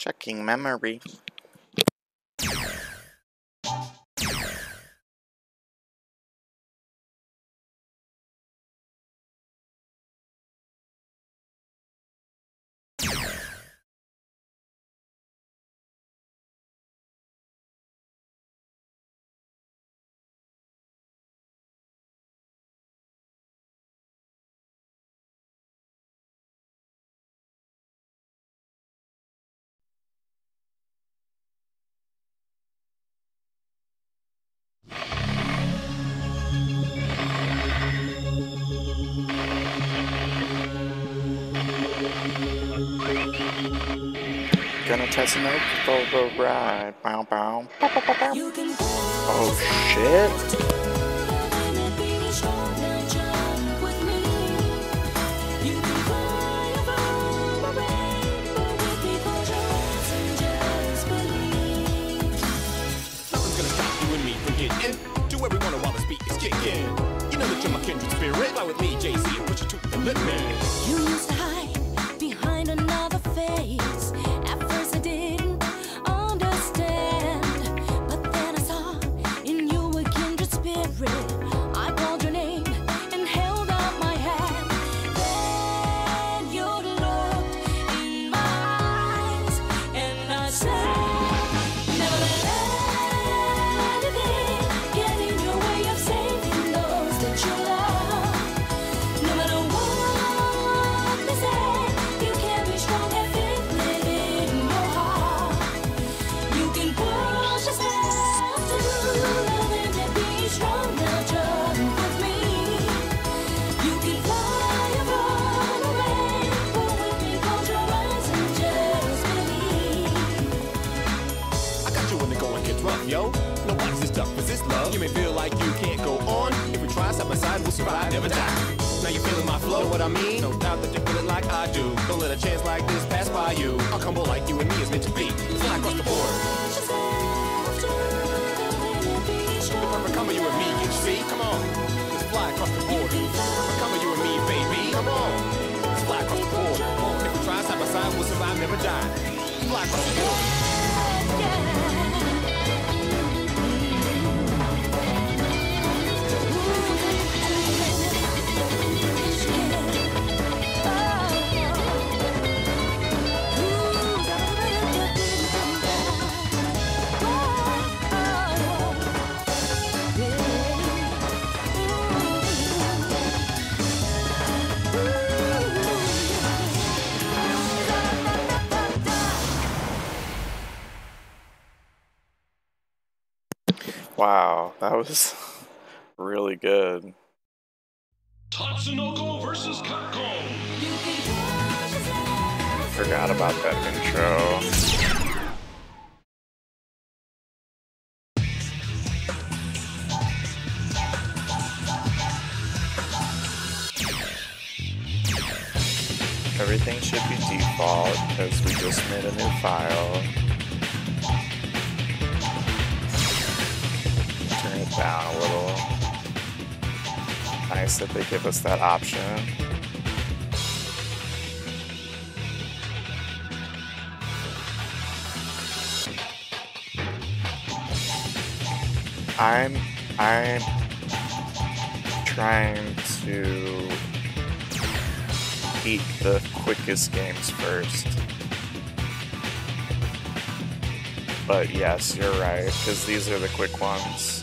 Checking memory. Gonna test an ride. Bow bow. Bow, bow, bow, bow. Oh shit. What I mean? No doubt that you feel it like I do. Don't let a chance like this pass by you. I'll combo like you and me is meant to be. Fly across the board. Strong. Perfect combo, you and me, you see? Come on. Let's fly across the board. Perfect combo, you and me, baby. Come on. Let's fly across the board. If we try side by side, we'll survive, never die. Fly across the board. Wow, that was really good. Tatsunoko versus Capcom. Forgot about that intro. Everything should be default because we just made a new file. Down a little. Nice that they give us that option. I'm I'm trying to beat the quickest games first. But yes, you're right, because these are the quick ones.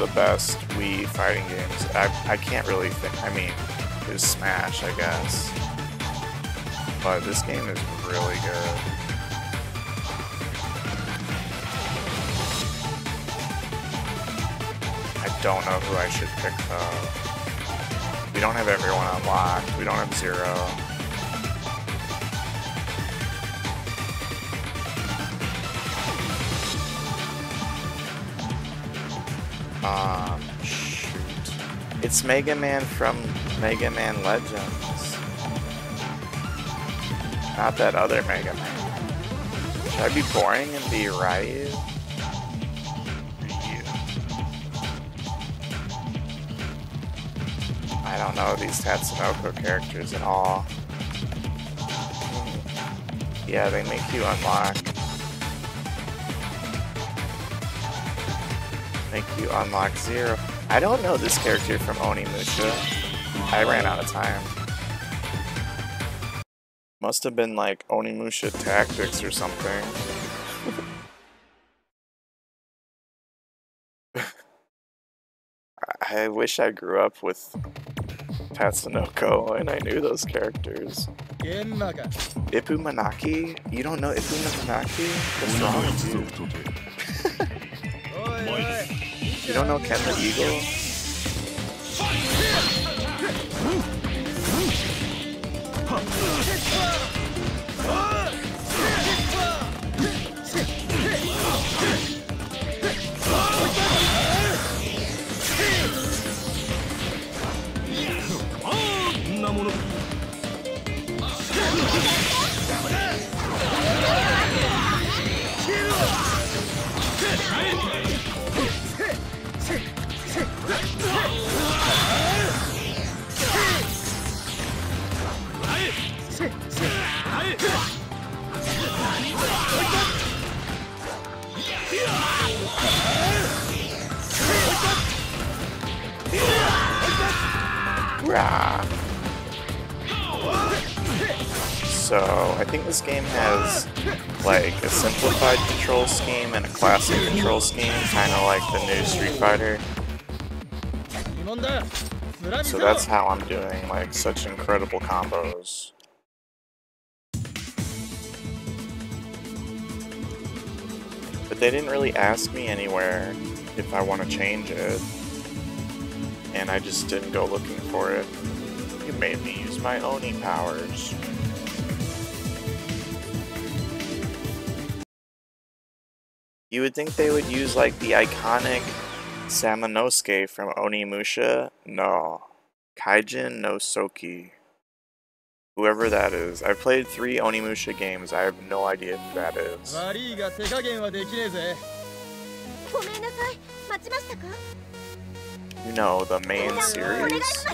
The best Wii fighting games. I, I can't really think. I mean, there's Smash, I guess. But this game is really good. I don't know who I should pick though. We don't have everyone unlocked. We don't have Zero. It's Mega Man from Mega Man Legends. Not that other Mega Man. Should I be boring and be Ryu? Ryu. I don't know these Tatsunoko characters at all. Hmm. Yeah, they make you unlock. you unlock Zero. I don't know this character from Onimusha. I ran out of time. Must have been like Onimusha Tactics or something. I wish I grew up with Tatsunoko and I knew those characters. Ipumanaki? You don't know Ipu Manaki? You don't know Ken the Eagle? control scheme and a classic control scheme, kind of like the new Street Fighter. So that's how I'm doing like such incredible combos. But they didn't really ask me anywhere if I want to change it. And I just didn't go looking for it. It made me use my Oni powers. You would think they would use like the iconic Samanosuke from Onimusha? No. Kaijin no Soki. Whoever that is. I've played three Onimusha games. I have no idea who that is. You know, the main series?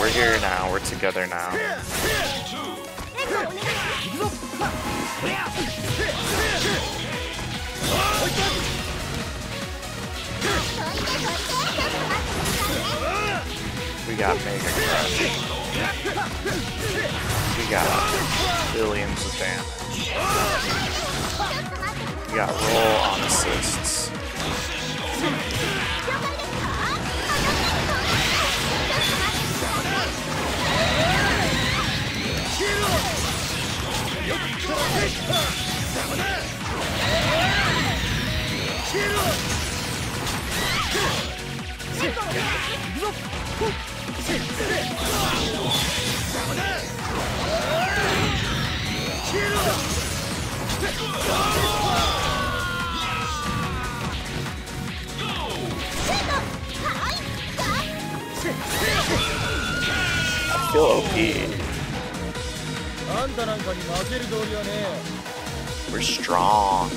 we're here now. We're together now. We got Mega Crush. We got billions of damage. We got roll on assists. I feel OP. We're strong.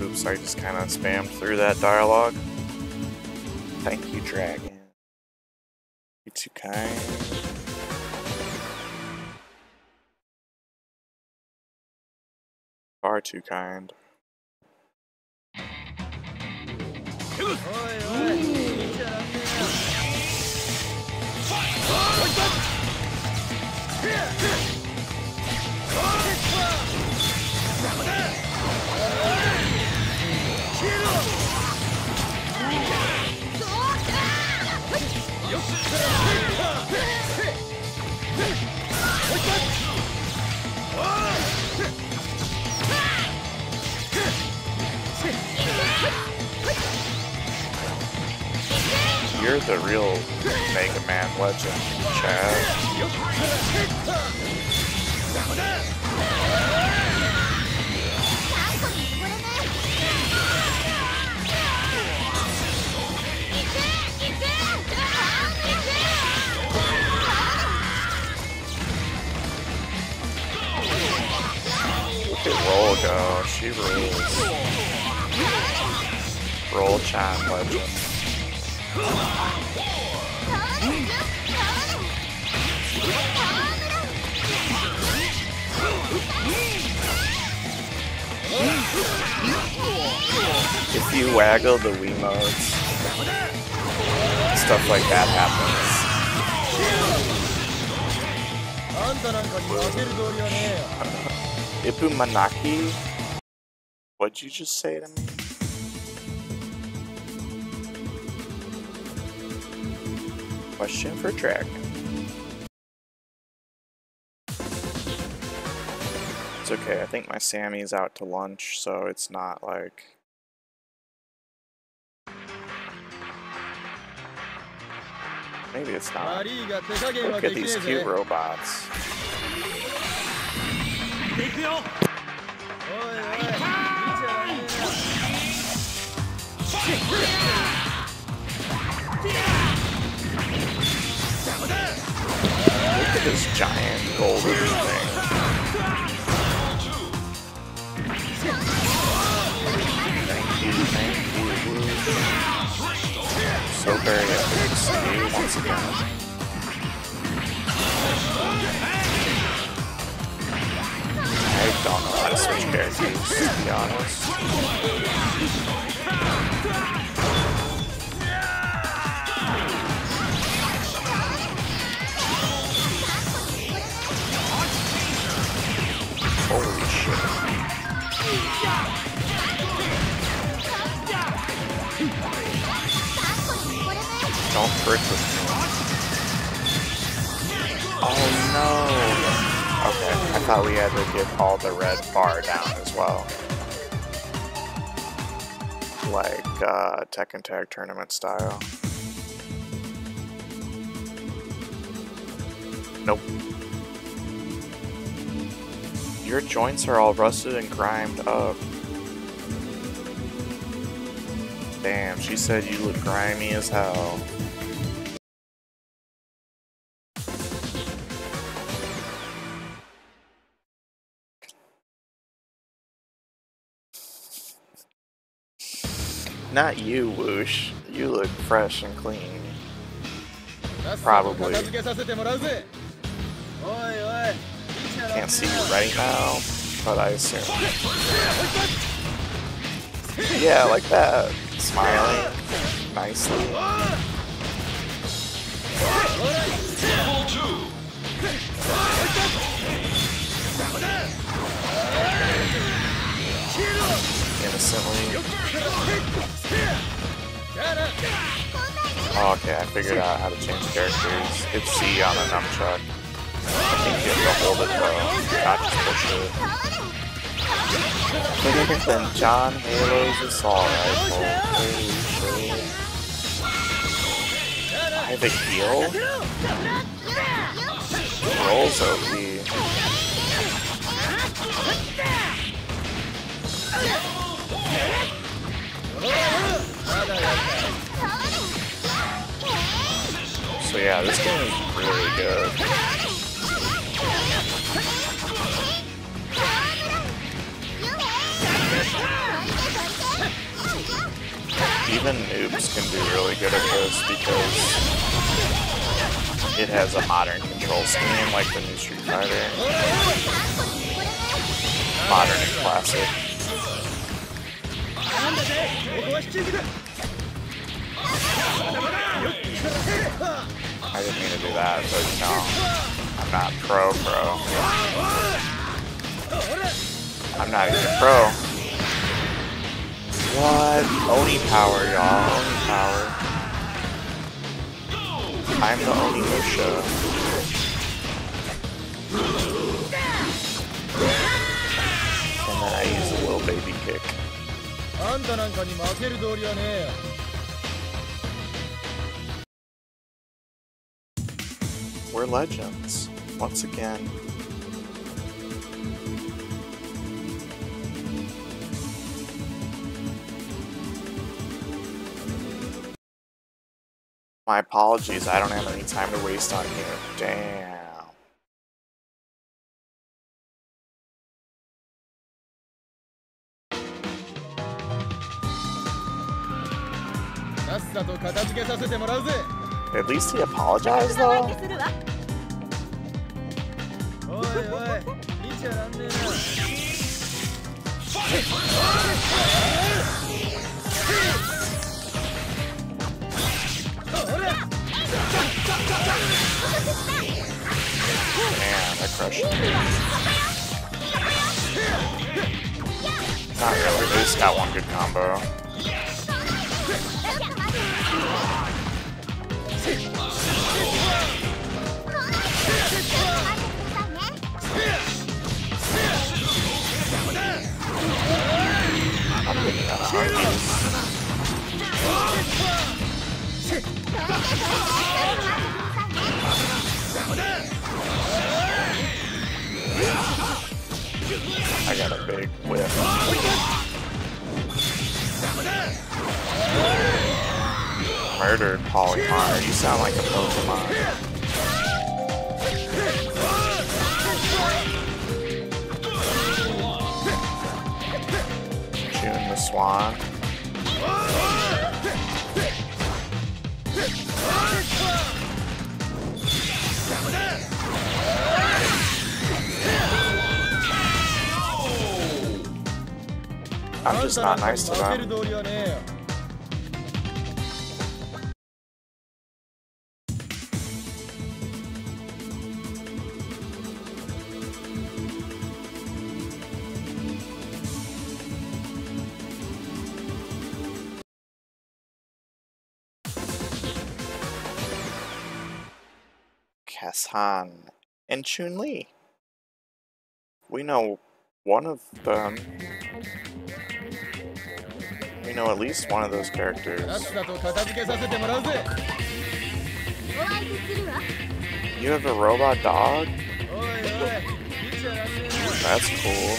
Oops, I just kind of spammed through that dialogue. Thank you, Dragon. You're too kind. Far too kind. よし You're the real Mega Man legend, Chad. Look at Roll go. She rules. Roll Chan legend. you waggle the Wiimotes, stuff like that happens. Ipumanaki? What'd you just say to me? Question for track. It's okay, I think my Sammy's out to lunch, so it's not like Maybe it's not. Look at these cute robots. Look at this giant golden thing. Thank you, thank you. So very once again. I don't know how to switch characters, to be honest. Thought we had to get all the red bar down as well. Like, uh, Tekken Tag Tournament style. Nope. Your joints are all rusted and grimed up. Damn, she said you look grimy as hell. Not you, Woosh. You look fresh and clean. Probably. Can't see you right now, but I assume. Yeah, like that. Smiling. Nicely. Level two. Innocently. Oh, okay, I figured out how to change characters. It's C on a nunchuck. I think you have to hold it though, not just push it. Bigger than John Halo's assault rifle. Holy shit. I have a heal? Rolls OP. So yeah, this game is really good. Even noobs can do really good at this because it has a modern control scheme like the new Street Fighter. Modern and classic. I didn't mean to do that, but you know, I'm not pro pro. I'm not even pro. What? Oni power, y'all. Oni power. I'm the Oni Musha. And then I use the little baby kick. We're legends. Once again. My apologies, I don't have any time to waste on here. Damn. さっさと片付けさせてもらうぜ at least he apologized though. Man, I crushed him. Not really, at least got one good combo. I got a big whip. Murdered Polimar. You sound like a Pokemon. I'm just not nice to them. And Chun Li. We know one of them. We know at least one of those characters. You have a robot dog? That's cool.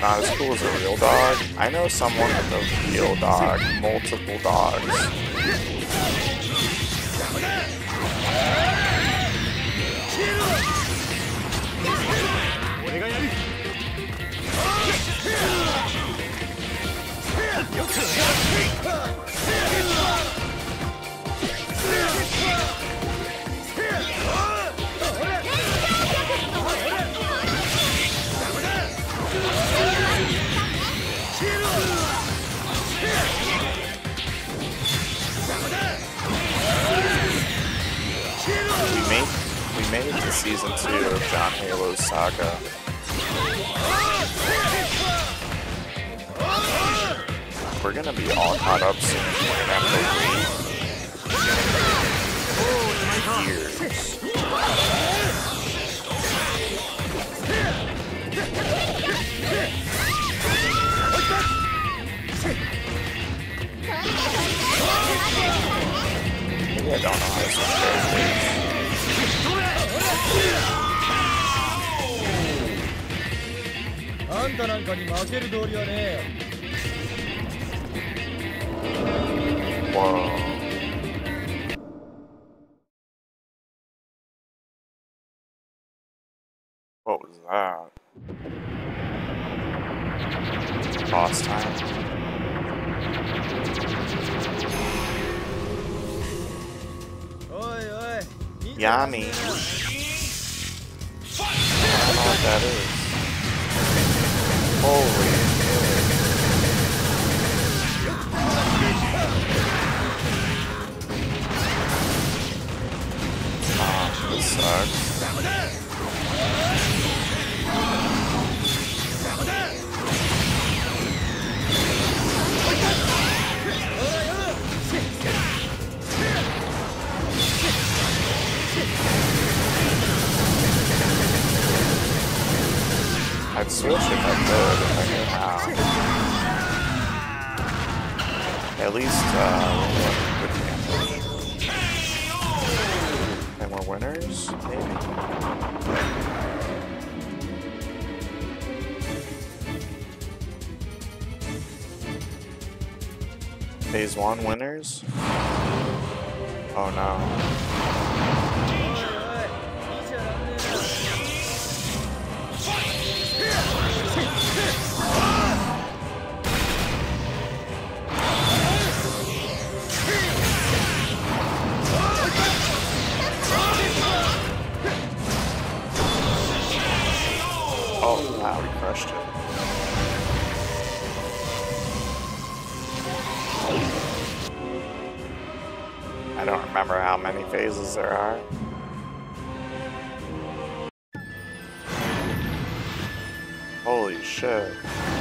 Not as cool as a real dog. I know someone with a real dog, multiple dogs. We made we made it to season two of John Halo's saga. We're gonna be all caught up soon. We're gonna have to wait years. I don't know how to switch characters. あんたなんかに負ける道理はねえよ What was that? Boss time. Oi, oi. Yummy. I don't know what that is. Oh no. Holy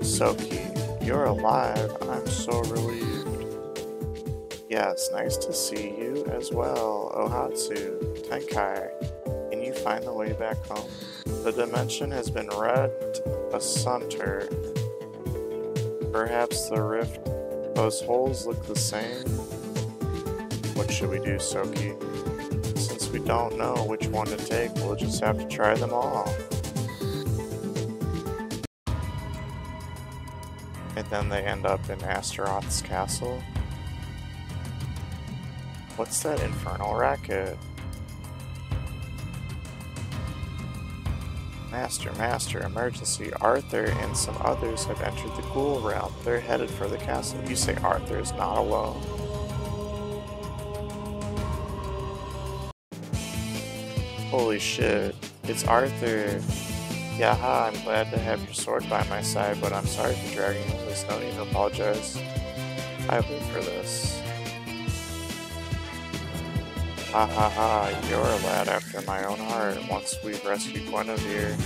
Soki, you're alive. I'm so relieved. Yes, nice to see you as well, Ohatsu. Tenkai, can you find the way back home? The dimension has been rent asunder. Perhaps the rift, those holes look the same. What should we do, Soki? Since we don't know which one to take, we'll just have to try them all. Then they end up in Astaroth's castle. What's that infernal racket? Master, Master, emergency. Arthur and some others have entered the ghoul realm. They're headed for the castle. You say Arthur is not alone. Holy shit. It's Arthur. Yaha, I'm glad to have your sword by my side, but I'm sorry for dragging you. No need to apologize. I live for this. Ha ha ha, you're a lad after my own heart. Once we've rescued Guinevere,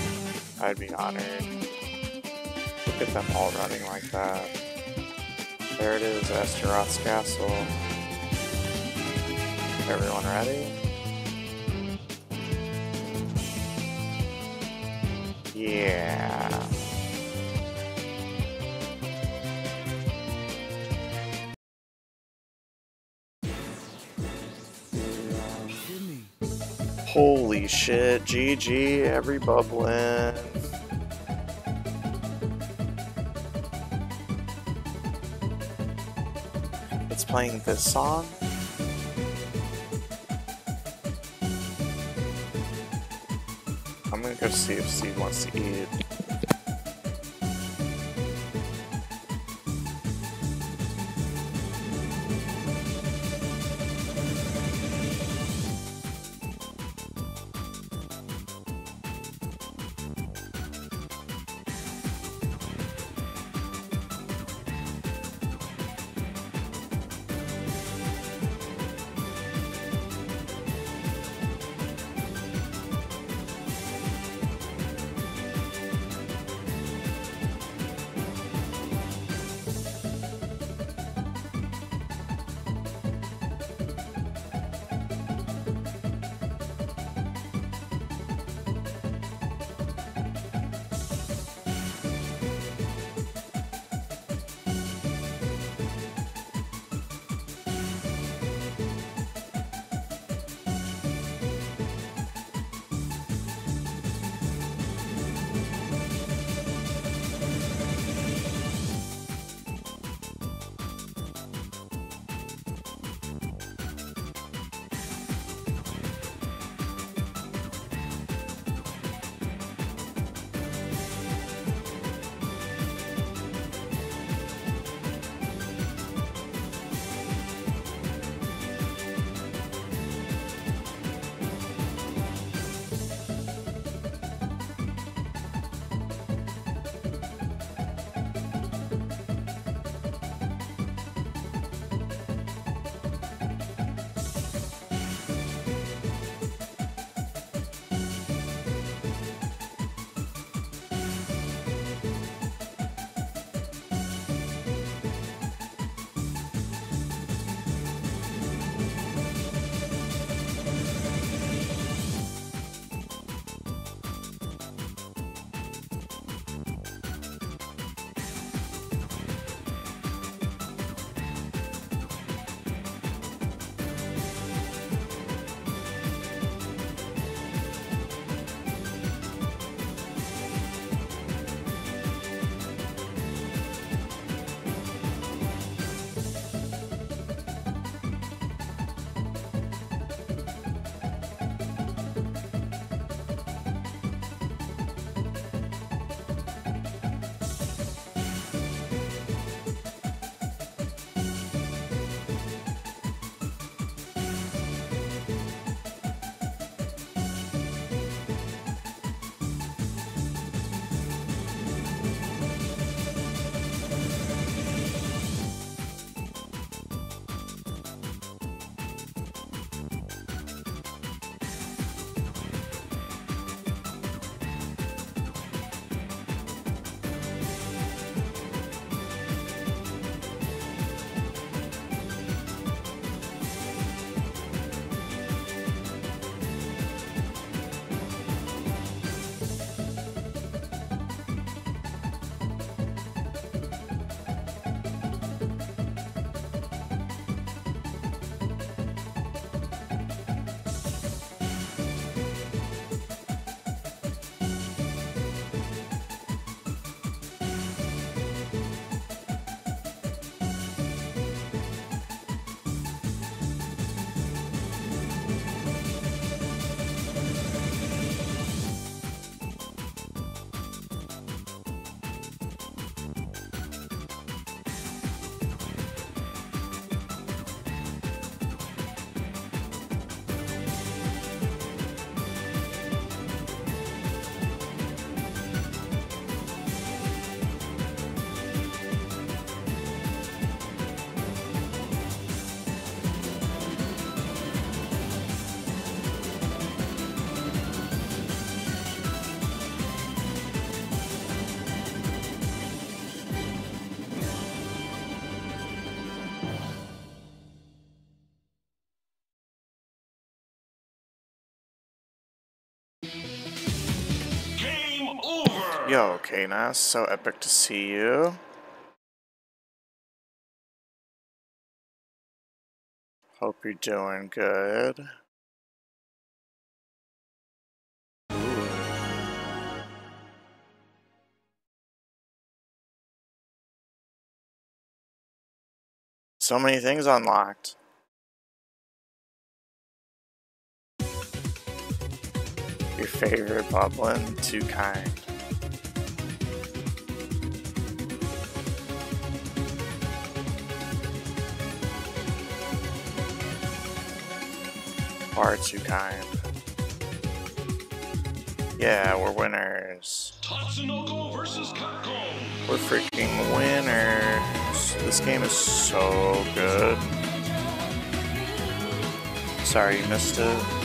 I'd be honored. Look at them all running like that. There it is, Astaroth's castle. Everyone ready? Yeah. Holy shit, GG, every bubbling. It's playing this song. Gonna see if Steve wants to eat. Yo, Kanas, so epic to see you. Hope you're doing good. So many things unlocked. Your favorite Bublin? Too kind. Far too kind. Yeah, we're winners. Tatsunoko versus Capcom. We're freaking winners. This game is so good. Sorry you missed it.